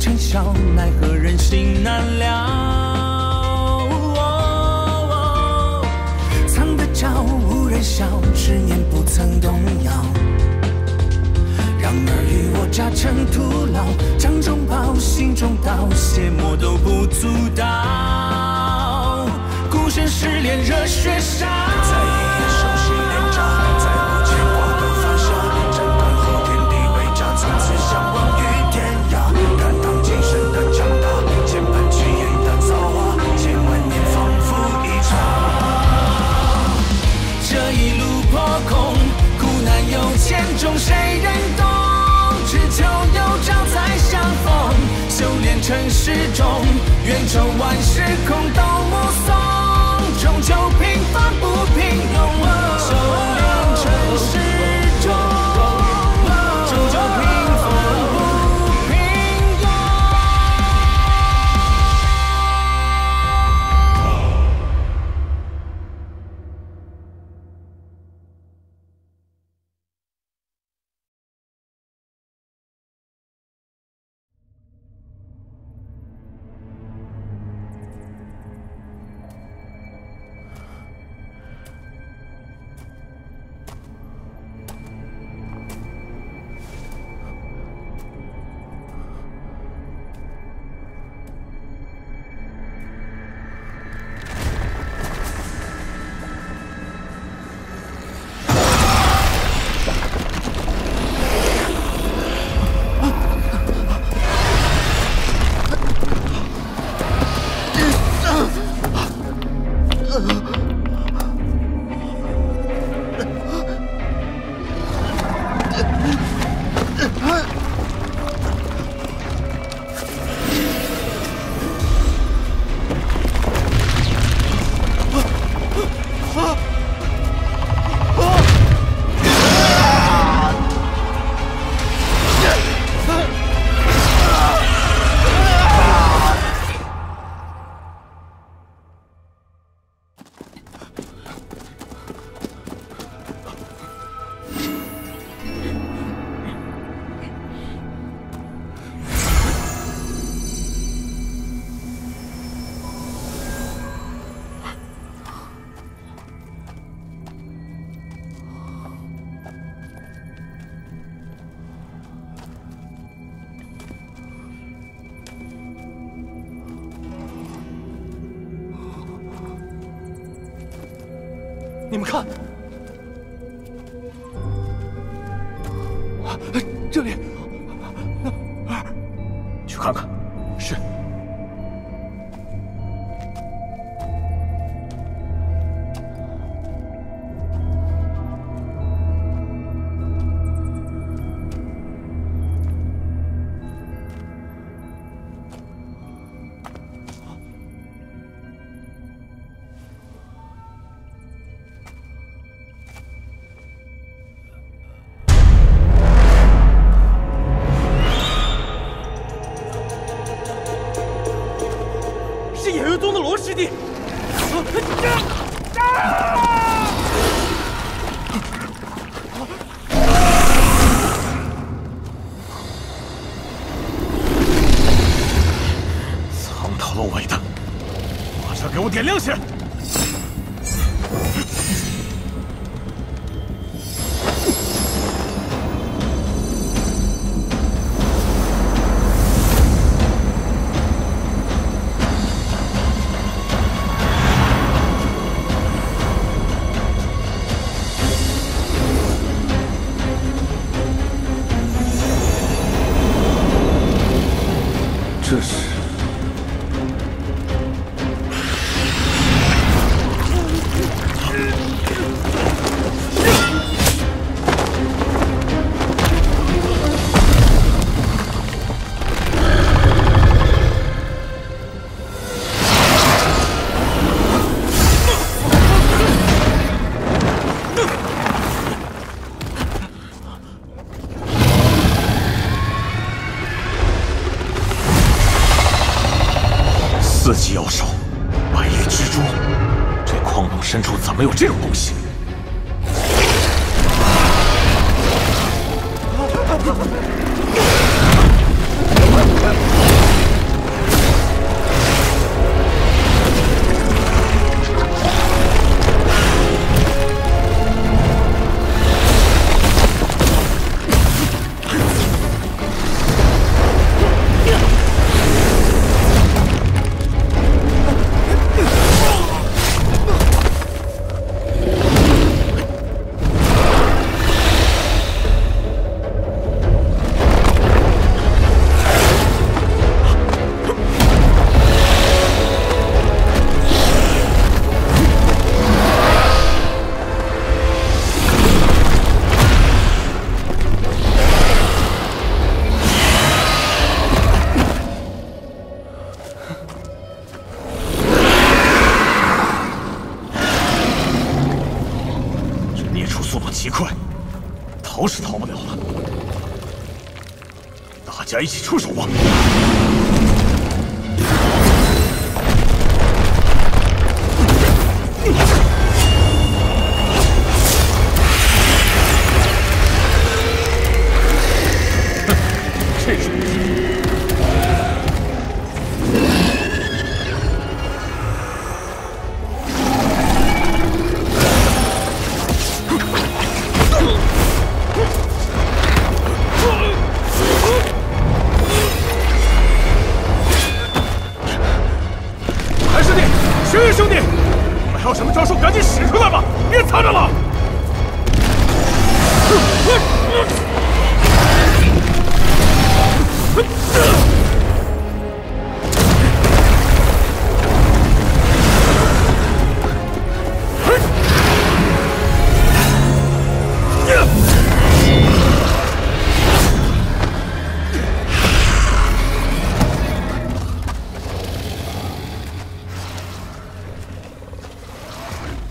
摇，必成笑，奈何人心难料。藏得娇，无人笑，十年不曾动摇。让尔虞我诈成徒劳，掌中宝，心中刀，卸磨都不足道。孤身失恋热血烧，时空你们看，这里，那去看看。藏头露尾的，马上给我点亮起来！这不行啊啊啊啊啊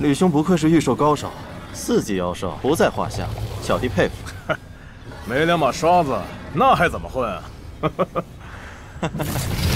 吕兄不愧是御兽高手，四级妖兽不在话下，小弟佩服。没两把刷子，那还怎么混啊？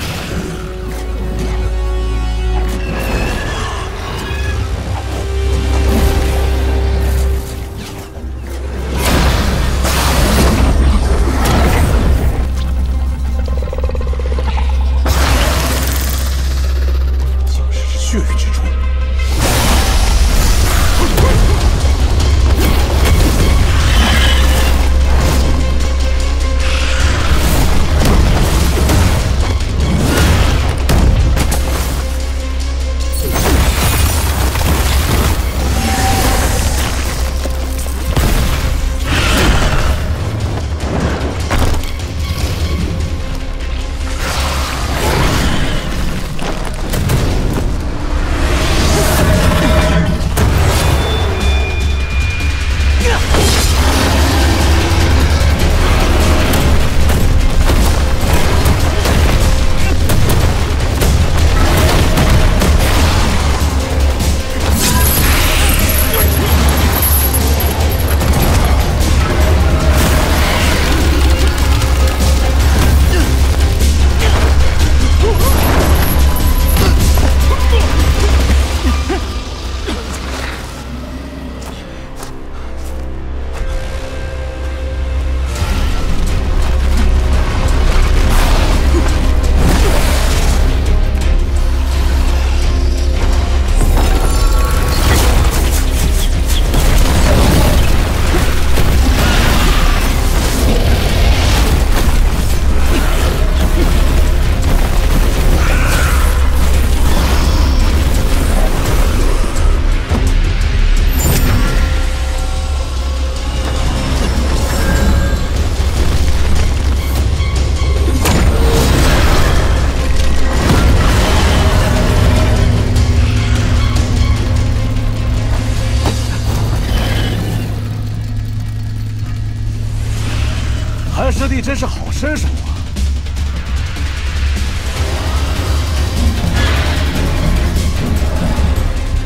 师弟真是好身手啊！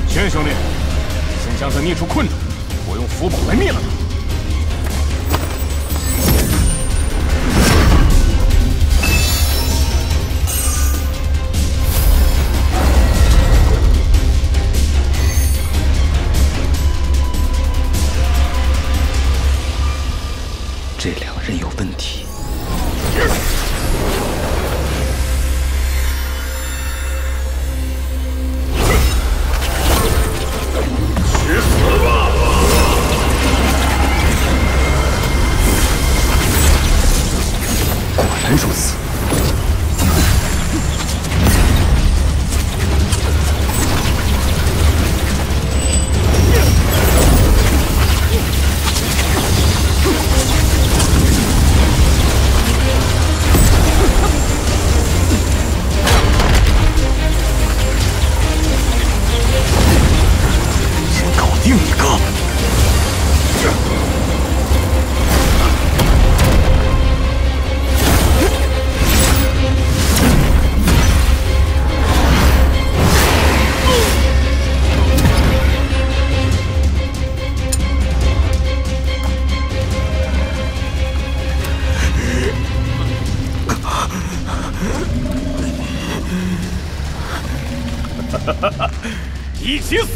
轩兄弟，先将这孽畜困住，我用符宝来灭了他。人有问题。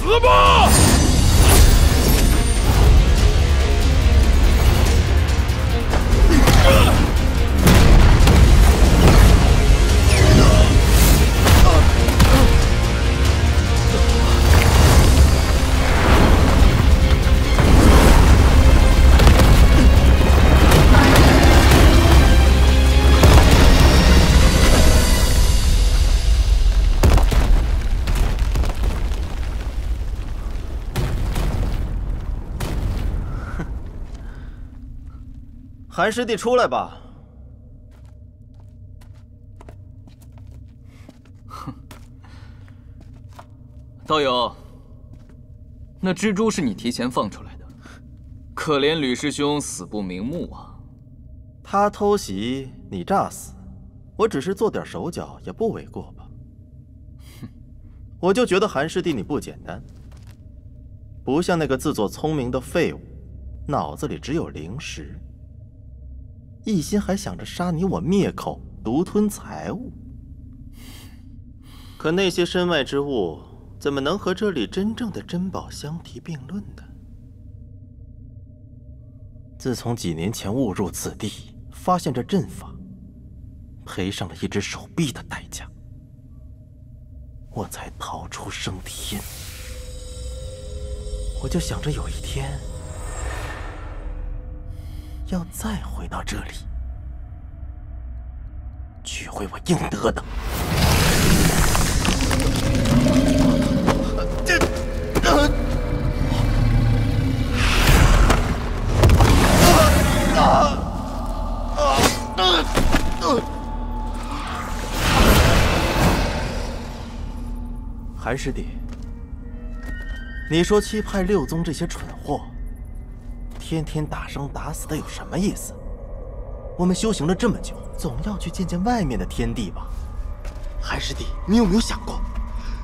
死吧！韩师弟，出来吧！哼，道友，那蜘蛛是你提前放出来的，可怜吕师兄死不瞑目啊！他偷袭你诈死，我只是做点手脚也不为过吧？哼，我就觉得韩师弟你不简单，不像那个自作聪明的废物，脑子里只有零食。一心还想着杀你我灭口，独吞财物。可那些身外之物，怎么能和这里真正的珍宝相提并论呢？自从几年前误入此地，发现这阵法，赔上了一只手臂的代价，我才逃出升天。我就想着有一天。要再回到这里，取回我应得的。这，韩师弟，你说七派六宗这些蠢货。天天打生打死的有什么意思？我们修行了这么久，总要去见见外面的天地吧。韩师弟，你有没有想过，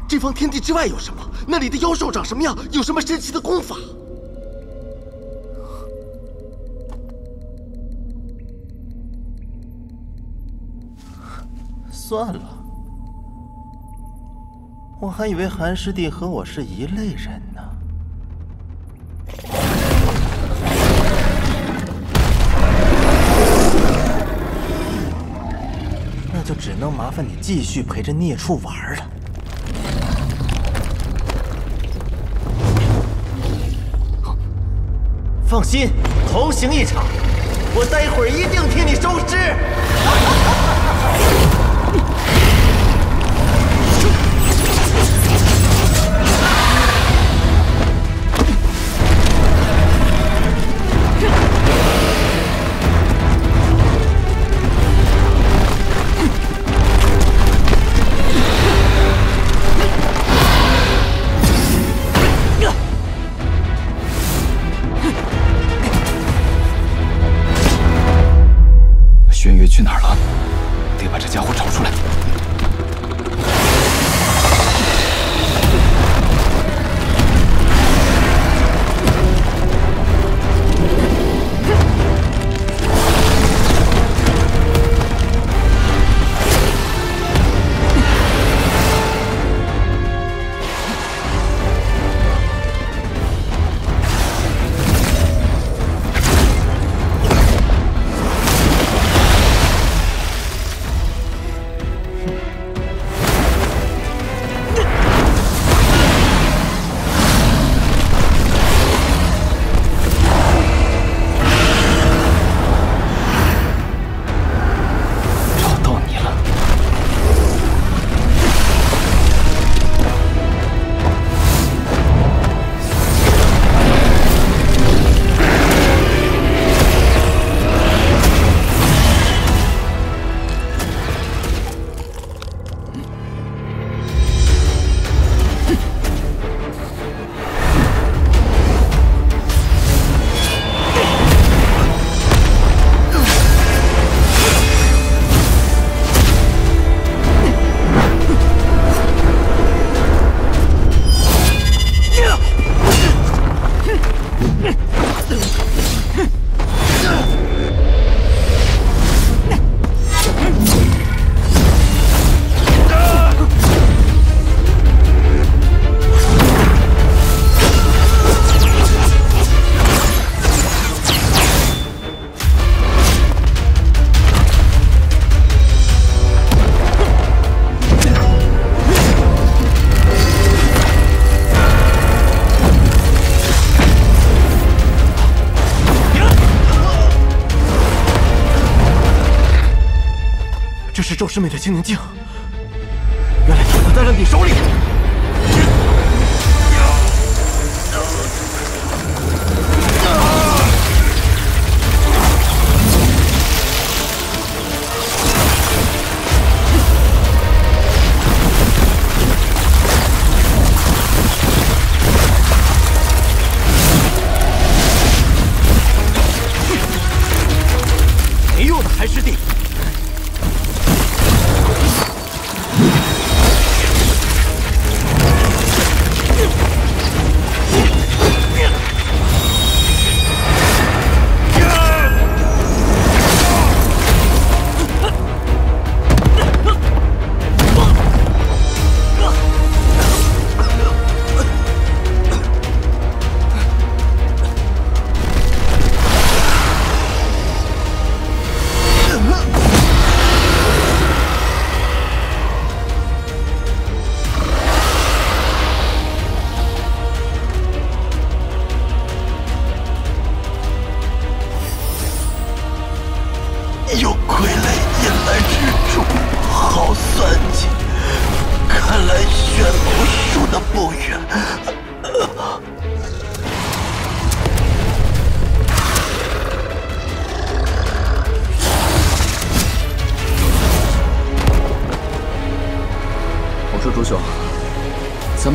这方天地之外有什么？那里的妖兽长什么样？有什么神奇的功法？算了，我还以为韩师弟和我是一类人呢。就只能麻烦你继续陪着孽畜玩了。放心，同行一场，我待会儿一定替你收尸。这是周师妹的清灵镜，原来他藏在了你手里。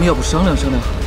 要不商量商量？